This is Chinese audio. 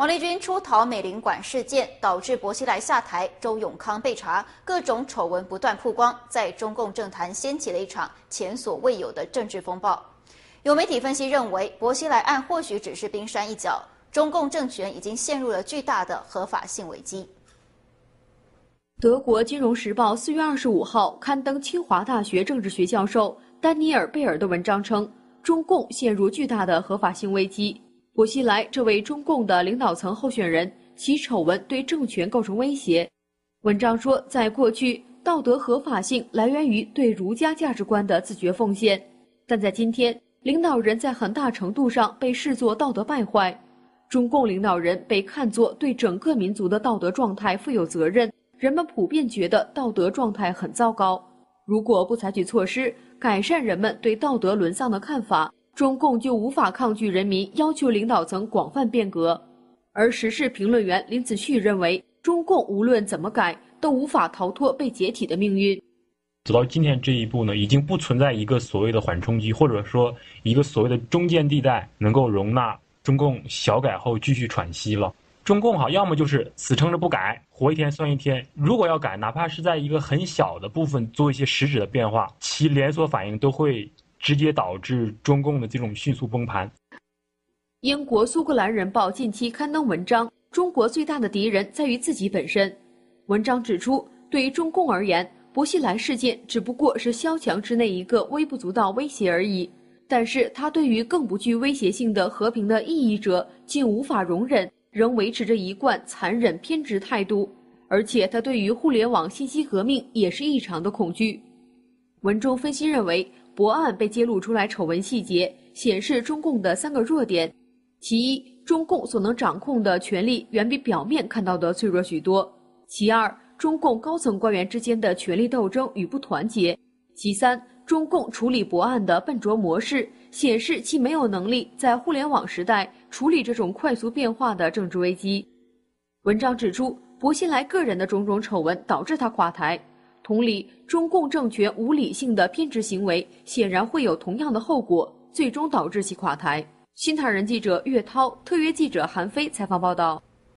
王立军出逃美领馆事件导致薄熙来下台，周永康被查，各种丑闻不断曝光，在中共政坛掀起了一场前所未有的政治风暴。有媒体分析认为，薄熙来案或许只是冰山一角，中共政权已经陷入了巨大的合法性危机。德国《金融时报》四月二十五号刊登清华大学政治学教授丹尼尔·贝尔的文章称，中共陷入巨大的合法性危机。薄熙来这位中共的领导层候选人，其丑闻对政权构成威胁。文章说，在过去，道德合法性来源于对儒家价值观的自觉奉献，但在今天，领导人在很大程度上被视作道德败坏。中共领导人被看作对整个民族的道德状态负有责任，人们普遍觉得道德状态很糟糕。如果不采取措施改善人们对道德沦丧的看法，中共就无法抗拒人民要求领导层广泛变革，而时事评论员林子旭认为，中共无论怎么改，都无法逃脱被解体的命运。走到今天这一步呢，已经不存在一个所谓的缓冲期，或者说一个所谓的中间地带，能够容纳中共小改后继续喘息了。中共哈，要么就是死撑着不改，活一天算一天；如果要改，哪怕是在一个很小的部分做一些实质的变化，其连锁反应都会。直接导致中共的这种迅速崩盘。英国《苏格兰人报》近期刊登文章：“中国最大的敌人在于自己本身。”文章指出，对于中共而言，薄熙来事件只不过是萧墙之内一个微不足道威胁而已。但是，他对于更不具威胁性的和平的异议者，竟无法容忍，仍维持着一贯残忍偏执态度。而且，他对于互联网信息革命也是异常的恐惧。文中分析认为。博案被揭露出来丑闻细节，显示中共的三个弱点：其一，中共所能掌控的权力远比表面看到的脆弱许多；其二，中共高层官员之间的权力斗争与不团结；其三，中共处理博案的笨拙模式，显示其没有能力在互联网时代处理这种快速变化的政治危机。文章指出，薄熙来个人的种种丑闻导致他垮台。同理，中共政权无理性的偏执行为，显然会有同样的后果，最终导致其垮台。新唐人记者岳涛，特约记者韩飞采访报道。